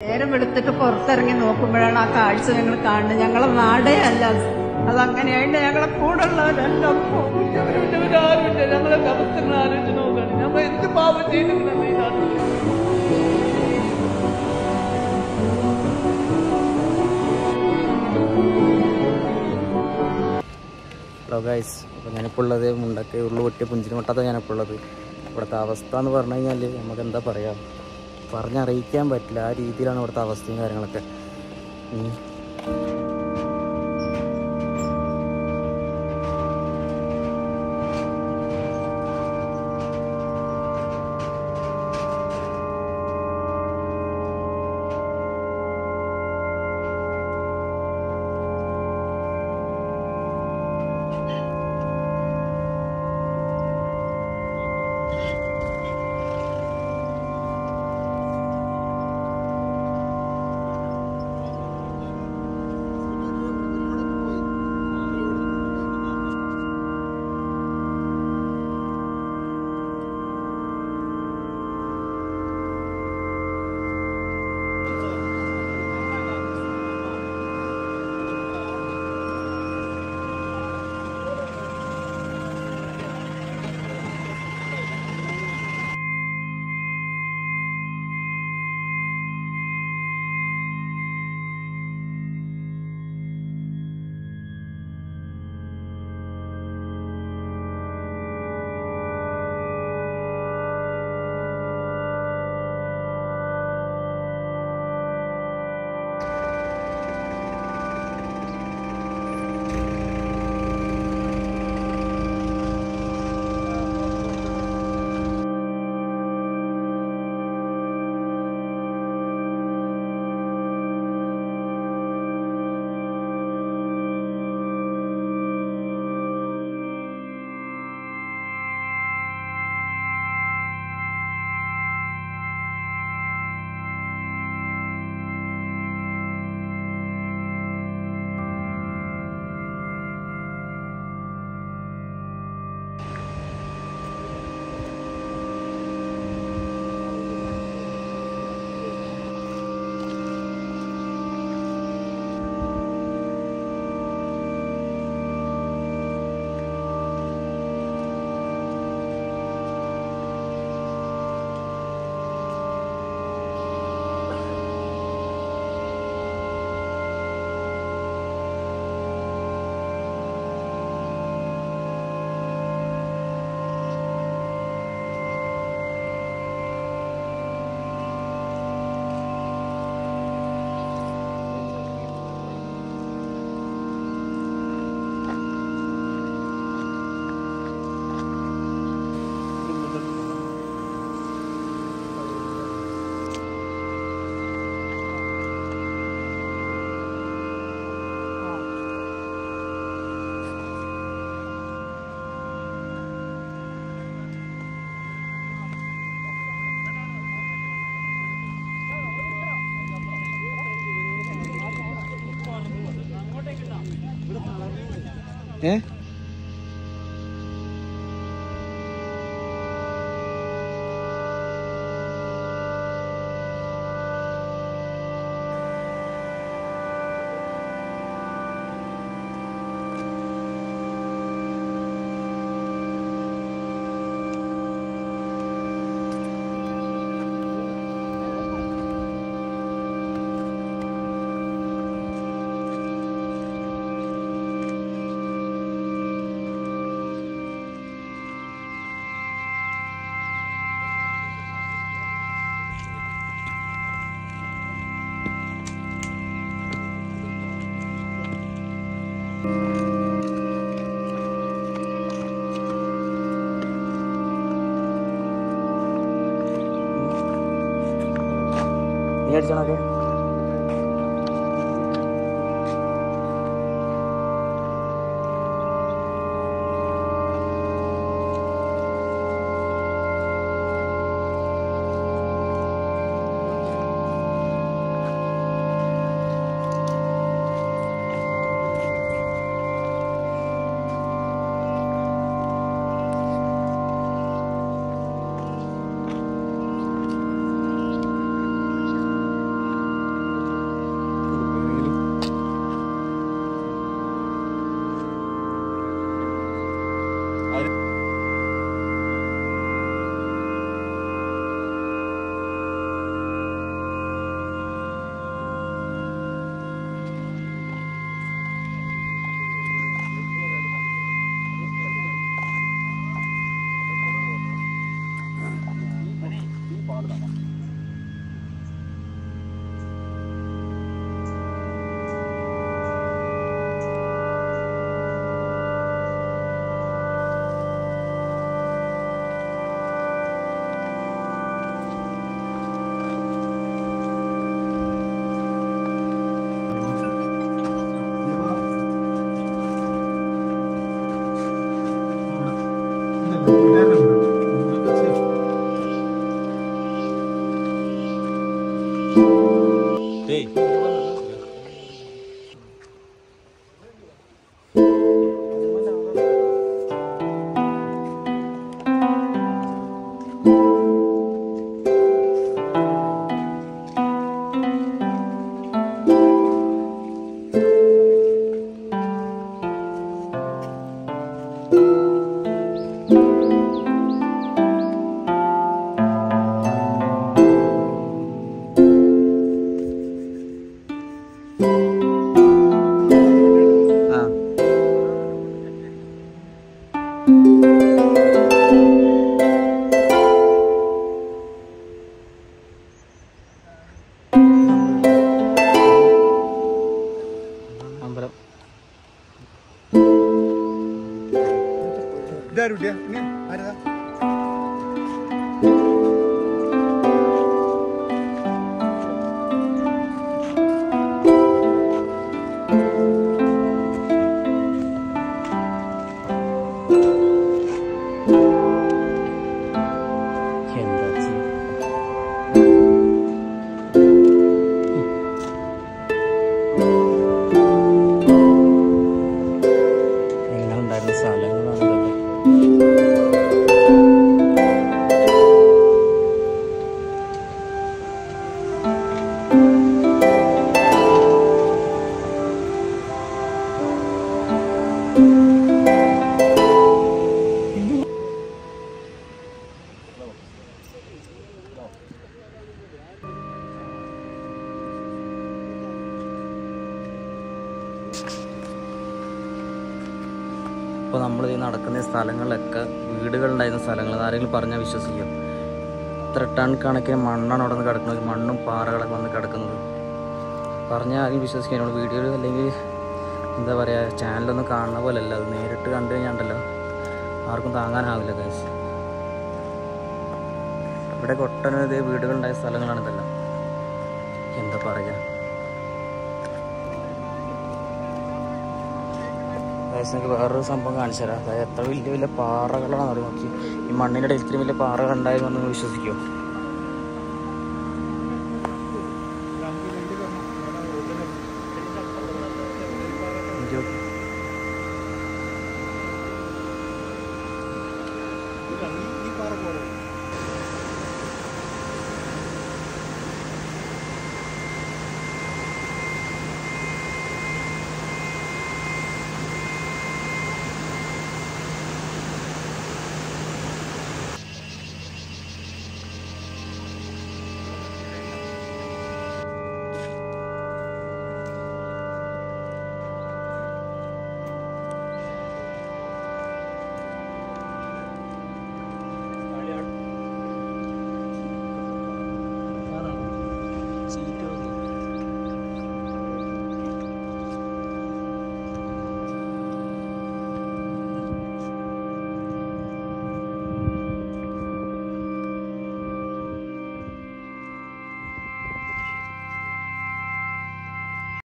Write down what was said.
നേരം എടുത്തിട്ട് പുറത്തിറങ്ങി നോക്കുമ്പോഴാണ് ആ കാഴ്ച ഞങ്ങൾ കാണുന്നത്. ഞങ്ങളെ നാടേ അല്ല അതങ്ങനെയായിട്ട് ഞങ്ങളെ കൂടെ ഉള്ളവരെല്ലാം ആരുമില്ല ഇവരുമില്ല ഞങ്ങളെ അവസ്ഥകൾ ആലോചിച്ച് നോക്കണം ഞങ്ങൾ എന്ത് പാപം ചെയ്തിട്ടുണ്ടെന്ന് ഹലോ ഗൈസ് അപ്പോൾ ഞാനിപ്പോൾ ഉള്ളത് മുണ്ടക്കെ ഉള്ളു പൊട്ടിയ പുഞ്ചിരി മുട്ടാത്ത ഞാനിപ്പോൾ ഉള്ളത് ഇവിടുത്തെ അവസ്ഥ എന്ന് പറഞ്ഞു കഴിഞ്ഞാൽ നമുക്ക് എന്താ പറയുക പറഞ്ഞറിയിക്കാൻ പറ്റില്ല. ആ രീതിയിലാണ് ഇവിടുത്തെ അവസ്ഥയും കാര്യങ്ങളൊക്കെ. 哎。નિહાળ જણાવે 对。Udah, udah. Ini ada. ഇപ്പോൾ നമ്മൾ ഈ നടക്കുന്ന സ്ഥലങ്ങളിലൊക്കെ വീടുകളുണ്ടായിരുന്ന സ്ഥലങ്ങൾ ആരെങ്കിലും പറഞ്ഞാൽ വിശ്വസിക്കും. ഇത്ര ടൺ കണക്കിന് മണ്ണാണ് അവിടെ നിന്ന് കിടക്കുന്നത്. മണ്ണും പാറകളൊക്കെ വന്ന് കിടക്കുന്നത്. പറഞ്ഞാൽ ആരും വിശ്വസിക്കാൻ നമ്മൾ വീഡിയോയിൽ അല്ലെങ്കിൽ എന്താ പറയുക ചാനലൊന്നും കാണുന്ന പോലെയല്ല. അത് നേരിട്ട് കണ്ടു കഴിഞ്ഞാണ്ടല്ലോ ആർക്കും താങ്ങാനാവില്ല കേസ് ഇവിടെ ഒട്ടനവധി വീടുകളുണ്ടായ സ്ഥലങ്ങളാണ് എന്താ പറയുക ഗൈസ് നിങ്ങൾക്ക് വേറൊരു സംഭവം കാണിച്ചു തരാം അതായത് എത്ര വലിയ വലിയ പാറകളാണ് അറിയാം? നോക്കി. ഈ മണ്ണിന്റെ ഇടയിൽ ഇത്രയും വലിയ പാറകൾ ഉണ്ടായിരുന്നു എന്ന് വിശ്വസിക്കുമോ